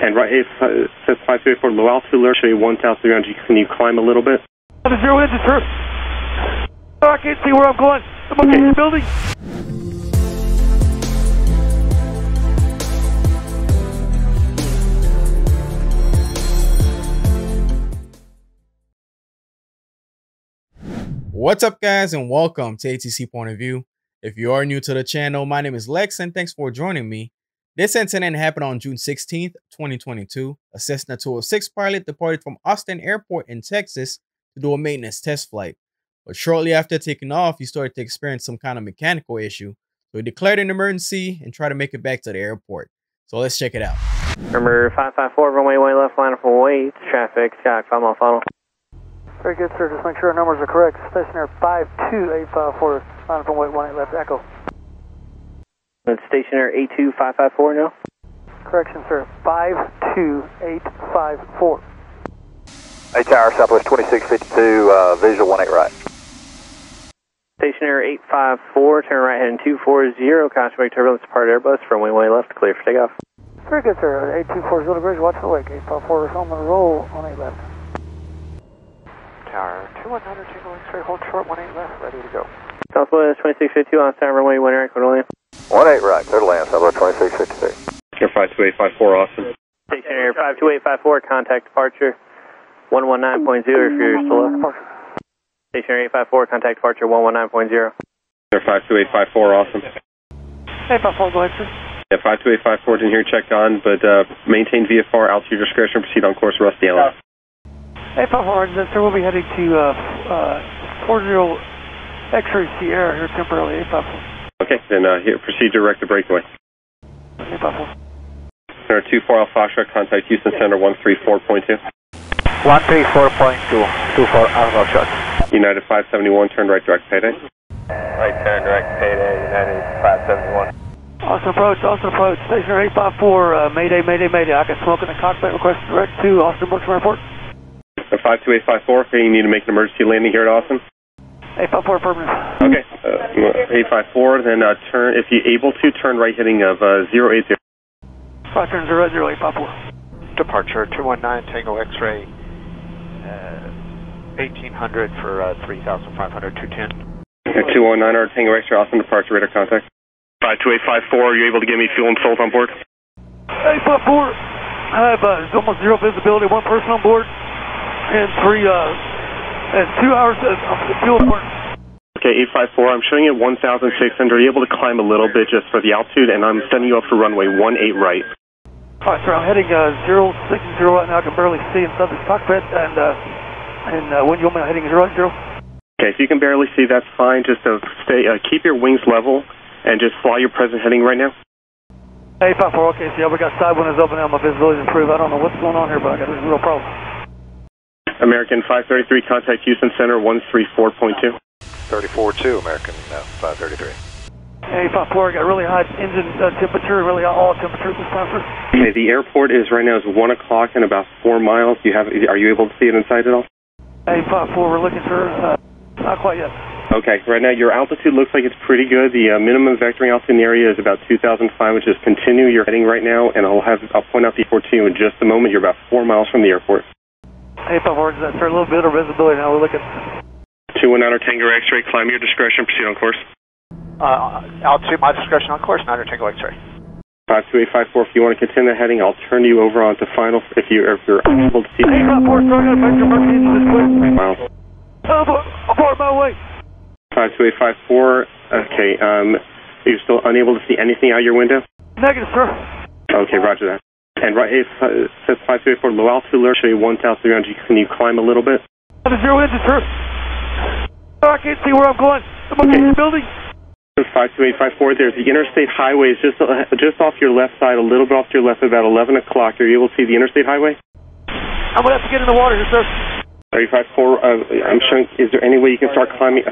And right, it uh, says 5284 low altitude alert, show you 1,300. Can you climb a little bit? Zero engine, sir. Oh, I can't see where I'm going. I'm okay in the building. What's up, guys, and welcome to ATC Point of View. If you are new to the channel, my name is Lex, and thanks for joining me. This incident happened on June 16th, 2022. A Cessna 206 pilot departed from Austin Airport in Texas to do a maintenance test flight. But shortly after taking off, he started to experience some kind of mechanical issue. So he declared an emergency and tried to make it back to the airport. So let's check it out. Number 554, runway one left, line up for weight, traffic, Sky, 5 mile final. Very good, sir. Just make sure our numbers are correct. Stationair 52854, line from weight 18 left, echo. That's Stationair A2554 now. Correction, sir. 52854. 8 Tower, Southwest 2652, uh, visual 18 right. Stationair 854, turn right heading 240, caution turbulence, depart Airbus, runway one left, clear for takeoff. Very good, sir. 8240 bridge, watch the wake. 854 is on the roll, 18 left. Tower 2100, Tango X-ray, hold short, 18 left, ready to go. Southwest 2652, on time, runway one right, quarter lane. 18 right, clear to land, Southwest 2652. Air 52854, Austin. Station Stationair 52854, contact departure 119.0 if you're still up. Stationair 854, contact departure 119.0. Air 52854, Austin. 854, go ahead, sir. Yeah, 52854 didn't hear checked on, but uh, maintain VFR, altitude discretion, proceed on course, Rusty Allen. 854, resident, sir. We'll be heading to uh, uh, 40 X-ray Sierra here temporarily. 854. Okay, then uh, here, proceed to direct the breakaway. 854. Center 24 Alpha Foxtrot, contact Houston Center 134.2. 134.2, 24 Alpha shot. United 571, turn right direct payday. Right turn, direct payday, United 571. Austin approach, Austin approach. Stationair 854, uh, Mayday, Mayday, Mayday. I can smoke in the cockpit. Request direct to Austin Bergstrom Airport. Uh, 52854, okay, you need to make an emergency landing here at Austin. 854 affirmative. Okay, uh, 854, then uh, turn, if you're able to, turn right heading of uh, 080. Five turn zero zero eight five four. Departure 219, Tango X-ray, uh, 1800 for uh, 3500, 210. Uh, 219 or Tango X-ray, Austin departure radar contact. 52854, are you able to give me fuel and salt on board? Eight five four. I have uh, almost zero visibility. One person on board, and three uh, and two hours of of fuel board. Okay, 854, I'm showing you at 1,600. Are you able to climb a little bit just for the altitude? And I'm sending you up for runway 18 right. All right, sir. I'm heading uh, zero six zero right now. I can barely see inside this cockpit, and uh, and uh, when you want me heading zero zero. Okay, if you can barely see, that's fine. Just uh, stay, uh, keep your wings level and just fly your present heading right now. Eight five four. Okay, so yeah, we got side windows open now. My visibility's improved. I don't know what's going on here, but I got a real problem. American 533, contact Houston Center 134.2. 34-2, American uh, 533. Eight five four. Got really high engine uh, temperature, really high oil temperature this time, sir. Okay, the airport is right now is 1 o'clock and about 4 miles. You have, are you able to see it inside at all? Eight five four. We're looking, for, Uh, not quite yet. Okay, right now your altitude looks like it's pretty good. The uh, minimum vectoring altitude in the area is about 2,005, which is continue your heading right now, and I'll have I'll point out the airport to you in just a moment. You're about four miles from the airport. Five four. Sir, a little bit of visibility now. We're looking. 219 or Tango X-ray, climb your discretion, proceed on course. Uh, altitude, my discretion on course, 9 Tango X-ray. 52854, if you want to continue the heading, I'll turn you over onto final if, you, if you're unable to see Eight five four. Sir, I got a major emergency into this quick. Wow. Abort, abort my way. 52854, okay, um, are you're still unable to see anything out your window? Negative, sir. Okay, roger that. And right, it says 52854, low altitude show you 1,300. Can you climb a little bit? Zero engine, sir. Oh, I can't see where I'm going. I'm okay in the building. 52854, there's the interstate highway is just, uh, just off your left side, a little bit off to your left, about 11 o'clock. Are you able to see the interstate highway? I'm gonna have to get in the water here, sir. 354, uh, I'm showing, is there any way you can start climbing?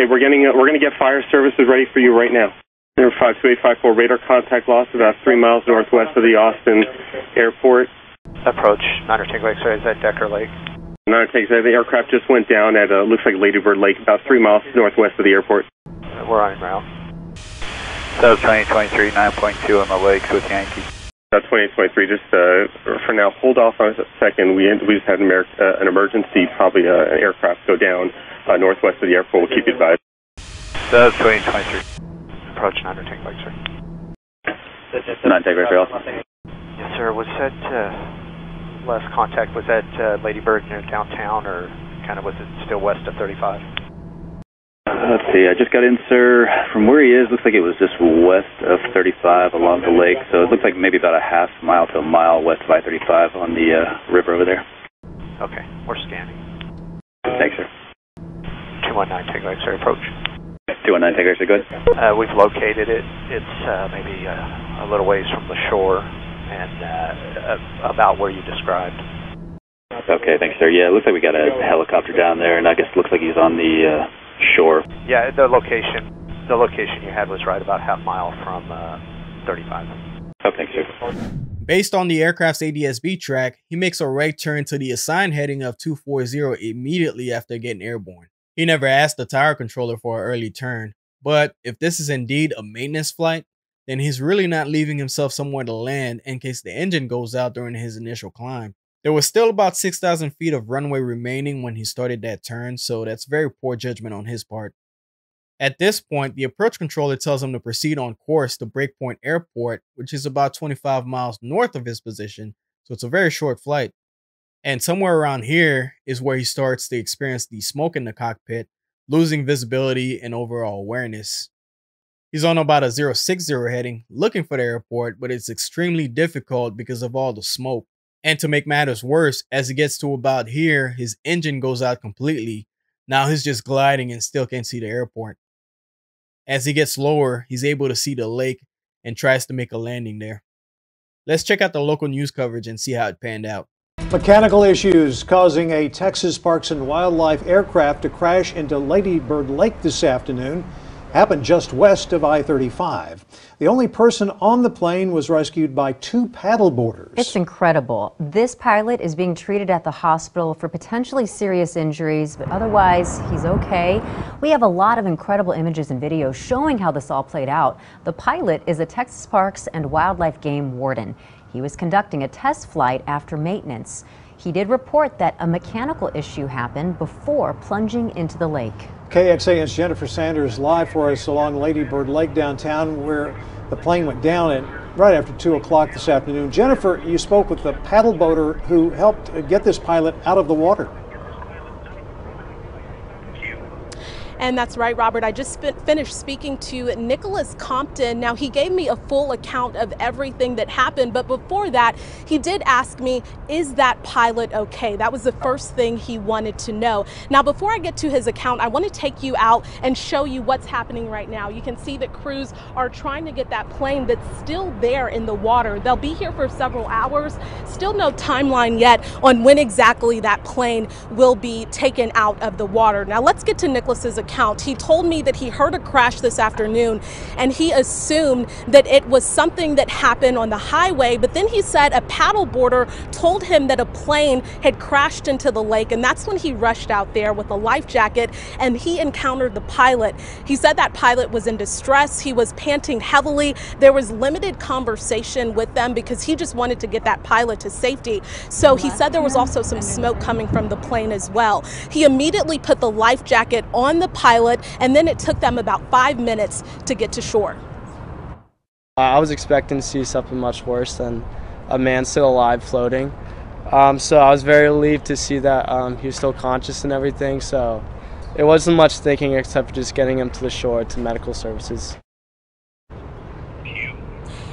Okay, we're getting, uh, we're gonna get fire services ready for you right now. Number 52854, radar contact loss about three miles northwest of the Austin airport. Approach, 9 Tango X-ray, is that Decker Lake? Nine takes the aircraft just went down at, uh, looks like Lady Bird Lake, about three miles northwest of the airport. We're on route. That was 2023, 9.2 on the lakes with Yankee. That's 2823. Just uh, for now, hold off on a second. We we just had an, emer- uh, an emergency, probably uh, an aircraft go down uh, northwest of the airport. We'll keep you advised. That was 2023. Approach 9 take back, sir. Nine take back, also. Yes, sir. Was that uh, last contact, was that uh, Lady Bird near downtown or kind of was it still west of 35? Let's see, I just got in, sir. From where he is, looks like it was just west of 35 along the lake. So it looks like maybe about a half mile to a mile west of I-35 on the uh, river over there. Okay, we're scanning. Thanks, sir. 219, take back, sir. Approach. 219, take sir. Good. Uh, we've located it. It's uh, maybe uh, a little ways from the shore and uh, uh, about where you described. Okay, thanks, sir. Yeah, it looks like we got a helicopter down there, and I guess it looks like he's on the uh, shore. Yeah, the location, the location you had was right about half mile from uh, 35. Oh, thanks, sir. Based on the aircraft's ADSB track, he makes a right turn to the assigned heading of 240 immediately after getting airborne. He never asked the tower controller for an early turn, but if this is indeed a maintenance flight, then he's really not leaving himself somewhere to land in case the engine goes out during his initial climb. There was still about 6,000 feet of runway remaining when he started that turn, so that's very poor judgment on his part. At this point, the approach controller tells him to proceed on course to Breakpoint Airport, which is about 25 miles north of his position, so it's a very short flight. And somewhere around here is where he starts to experience the smoke in the cockpit, losing visibility and overall awareness. He's on about a 060 heading, looking for the airport, but it's extremely difficult because of all the smoke. And to make matters worse, as he gets to about here, his engine goes out completely. Now he's just gliding and still can't see the airport. As he gets lower, he's able to see the lake and tries to make a landing there. Let's check out the local news coverage and see how it panned out. Mechanical issues causing a Texas Parks and Wildlife aircraft to crash into Lady Bird Lake this afternoon happened just west of I-35. The only person on the plane was rescued by two paddleboarders. It's incredible. This pilot is being treated at the hospital for potentially serious injuries, but otherwise he's okay. We have a lot of incredible images and videos showing how this all played out. The pilot is a Texas Parks and Wildlife game warden. He was conducting a test flight after maintenance. He did report that a mechanical issue happened before plunging into the lake. KXAN's Jennifer Sanders live for us along Lady Bird Lake downtown where the plane went down at right after 2 o'clock this afternoon. Jennifer, you spoke with the paddle boater who helped get this pilot out of the water. And that's right, Robert. I just finished speaking to Nicholas Compton. Now, he gave me a full account of everything that happened, but before that, he did ask me, is that pilot okay? That was the first thing he wanted to know. Now, before I get to his account, I want to take you out and show you what's happening right now. You can see that crews are trying to get that plane that's still there in the water. They'll be here for several hours. Still no timeline yet on when exactly that plane will be taken out of the water. Now, let's get to Nicholas's account account. He told me that he heard a crash this afternoon and he assumed that it was something that happened on the highway. But then he said a paddleboarder told him that a plane had crashed into the lake. And that's when he rushed out there with a life jacket and he encountered the pilot. He said that pilot was in distress. He was panting heavily. There was limited conversation with them because he just wanted to get that pilot to safety. So he said there was also some smoke coming from the plane as well. He immediately put the life jacket on the pilot, and then it took them about five minutes to get to shore. I was expecting to see something much worse than a man still alive floating. Um, so I was very relieved to see that um, he was still conscious and everything. So it wasn't much thinking except for just getting him to the shore to medical services.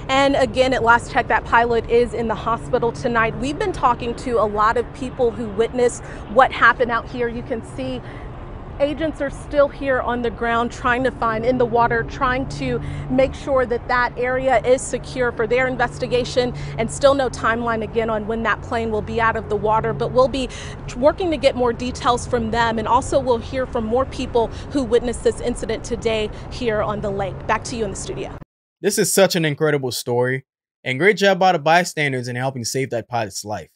And again, at last check, that pilot is in the hospital tonight. We've been talking to a lot of people who witnessed what happened out here. You can see agents are still here on the ground trying to find in the water, trying to make sure that that area is secure for their investigation and still no timeline again on when that plane will be out of the water. But we'll be working to get more details from them and also we'll hear from more people who witnessed this incident today here on the lake. Back to you in the studio. This is such an incredible story and great job by the bystanders in helping save that pilot's life.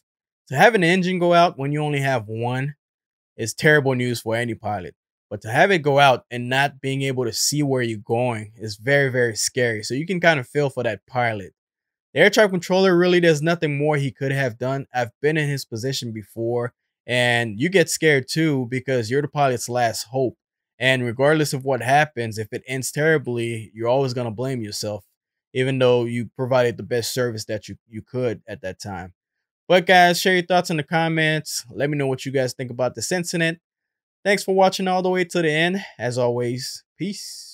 To have an engine go out when you only have one is terrible news for any pilot. But to have it go out and not being able to see where you're going is very, very scary. So you can kind of feel for that pilot. The air traffic controller really, there's nothing more he could have done. I've been in his position before, and you get scared too because you're the pilot's last hope. And regardless of what happens, if it ends terribly, you're always going to blame yourself, even though you provided the best service that you, you could at that time. But guys, share your thoughts in the comments. Let me know what you guys think about this incident. Thanks for watching all the way to the end. As always, peace.